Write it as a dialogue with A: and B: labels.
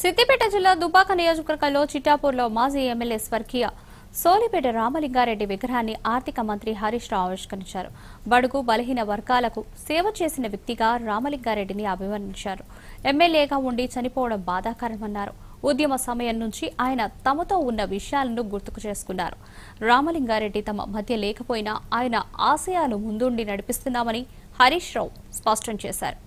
A: సిద్దిపేట జిల్లా దుబాక నియోజకవర్గంలో చిట్టాపూర్లో మాజీ ఎమ్మెల్యే స్వర్గీయ సోలిపేట రామలింగారెడ్డి విగ్రహాన్ని ఆర్థిక మంత్రి హరీష్ రావు ఆవిష్కరించారు. బడుగు బలహీన వర్గాలకు సేవ చేసిన వ్యక్తిగా రామలింగారెడ్డిని అభివర్ణించారు ఎమ్మెల్యేగా ఉండి చనిపోవడం బాధాకరమన్నారు. ఉద్యమ సమయం నుంచి ఆయన తమతో ఉన్న విషయాలను గుర్తుకు చేసుకున్నారు. రామలింగారెడ్డి తమ మధ్య లేకపోయినా ఆయన ఆశయాలు ముందుండి నడిపిస్తున్నామని హరీష్ రావు స్పష్టం చేశారు.